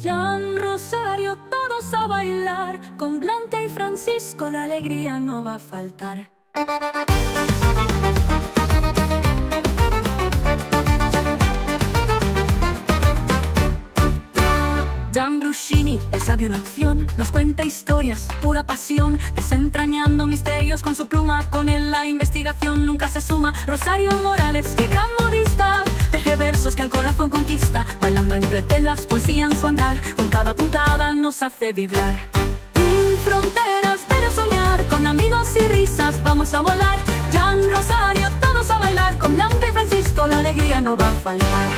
Jan Rosario, todos a bailar. Con Blanca y Francisco la alegría no va a faltar. Jan Ruscini, el sabio en acción, nos cuenta historias, pura pasión, desentrañando misterios con su pluma, con él la investigación nunca se suma. Rosario Morales, que gran modista, teje versos que al corazón conquista, bailando entre telas, poesía en su andar, con cada puntada nos hace vibrar. Sin fronteras, pero soñar, con amigos y risas vamos a volar. Jan Rosario, todos a bailar, con Blanca y Francisco la alegría no va a faltar.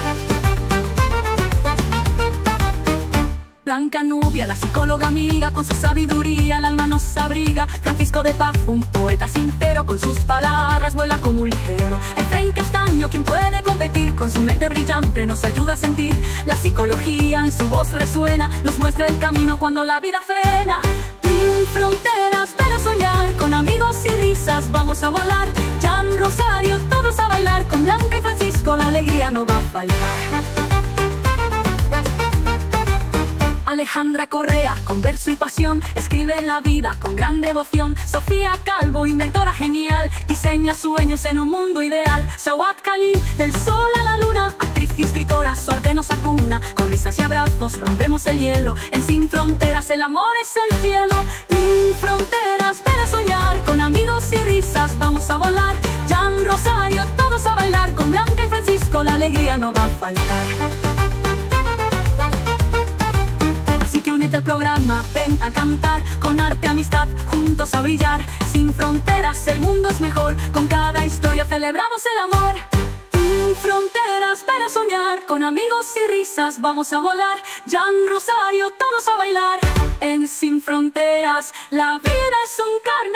Blanca Nubia, la psicóloga amiga, con su sabiduría el alma nos abriga. Francisco de Paz, un poeta sincero, con sus palabras vuela como un ligero. Quien puede competir, con su mente brillante nos ayuda a sentir. La psicología en su voz resuena, nos muestra el camino cuando la vida frena. Sin fronteras para soñar, con amigos y risas vamos a volar. Jan Rosario, todos a bailar, con Blanca y Francisco la alegría no va a faltar. Alejandra Correa, con verso y pasión, escribe la vida con gran devoción. Sofía Calvo, inventora genial, diseña sueños en un mundo ideal. Sawat Khalil, del sol a la luna, actriz y escritora, suerte nos acuna. Con risas y abrazos rompemos el hielo, en Sin Fronteras el amor es el cielo. Sin fronteras para soñar, con amigos y risas vamos a volar. Jan Rosario, todos a bailar, con Blanca y Francisco la alegría no va a faltar. Ven a cantar Con arte, amistad, juntos a brillar. Sin fronteras, el mundo es mejor Con cada historia celebramos el amor. Sin fronteras para soñar Con amigos y risas vamos a volar. Jan Rosario, todos a bailar. En Sin Fronteras, la vida es un carnaval